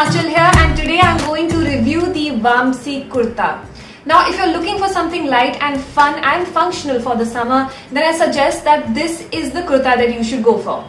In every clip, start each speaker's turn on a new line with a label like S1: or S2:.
S1: Anchal here and today I'm going to review the Vaamsi Kurta. Now if you're looking for something light and fun and functional for the summer, then I suggest that this is the kurta that you should go for.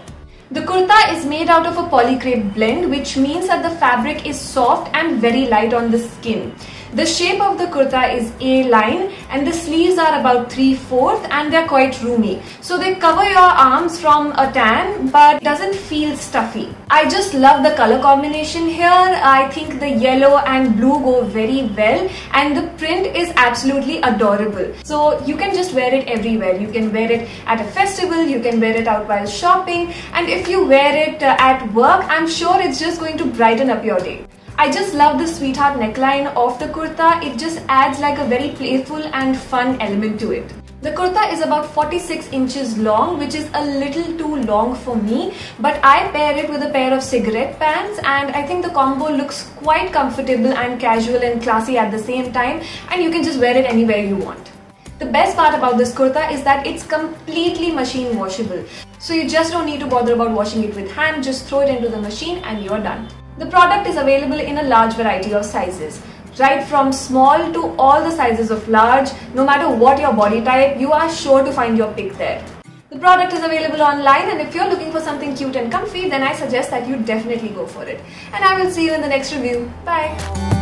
S1: The kurta is made out of a polycrepe blend which means that the fabric is soft and very light on the skin. The shape of the kurta is A-line and the sleeves are about 3 4 and they're quite roomy. So they cover your arms from a tan but doesn't feel stuffy. I just love the color combination here. I think the yellow and blue go very well and the print is absolutely adorable. So you can just wear it everywhere. You can wear it at a festival, you can wear it out while shopping and if you wear it uh, at work, I'm sure it's just going to brighten up your day. I just love the sweetheart neckline of the kurta. It just adds like a very playful and fun element to it. The kurta is about 46 inches long which is a little too long for me but I pair it with a pair of cigarette pants and I think the combo looks quite comfortable and casual and classy at the same time and you can just wear it anywhere you want. The best part about this kurta is that it's completely machine washable. So you just don't need to bother about washing it with hand, just throw it into the machine and you're done. The product is available in a large variety of sizes. Right from small to all the sizes of large, no matter what your body type, you are sure to find your pick there. The product is available online and if you're looking for something cute and comfy, then I suggest that you definitely go for it. And I will see you in the next review. Bye!